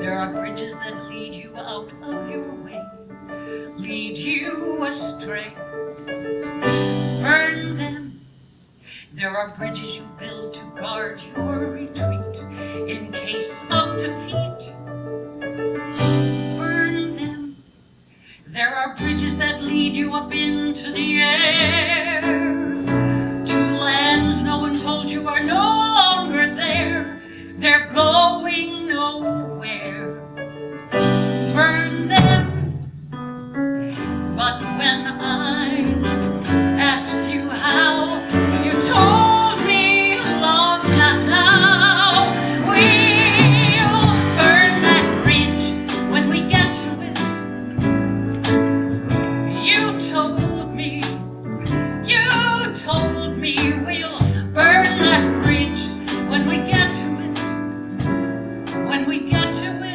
There are bridges that lead you out of your way, lead you astray. Burn them. There are bridges you build to guard your retreat in case of defeat. Burn them. There are bridges that lead you up into the air to lands no one told you are no longer there. They're going But when I asked you how, you told me long now. We'll burn that bridge when we get to it. You told me, you told me we'll burn that bridge when we get to it. When we get to it,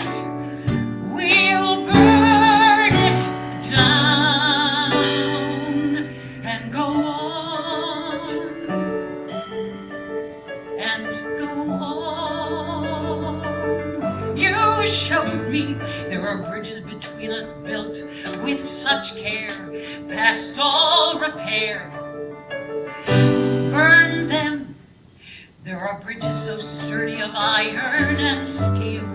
there are bridges between us built with such care, past all repair. Burn them. There are bridges so sturdy of iron and steel,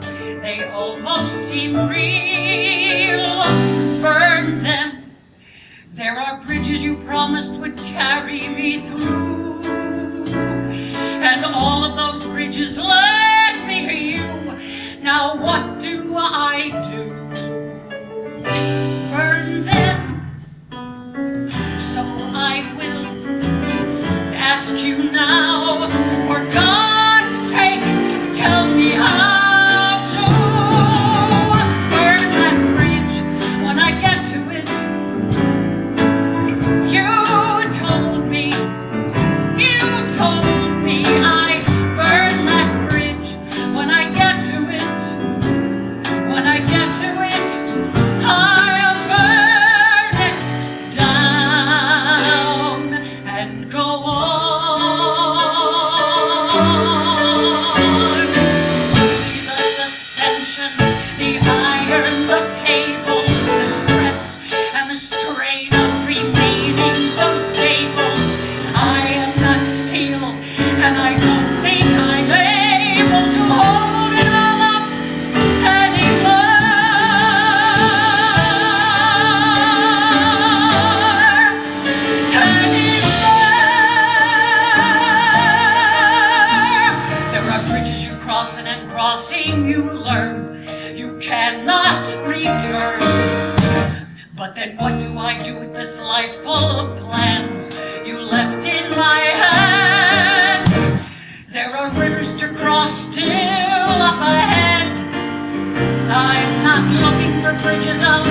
they almost seem real. Burn them. There are bridges you promised would carry me through. And all of those bridges cannot return. But then what do I do with this life full of plans you left in my hands? There are rivers to cross still up ahead. I'm not looking for bridges, I'll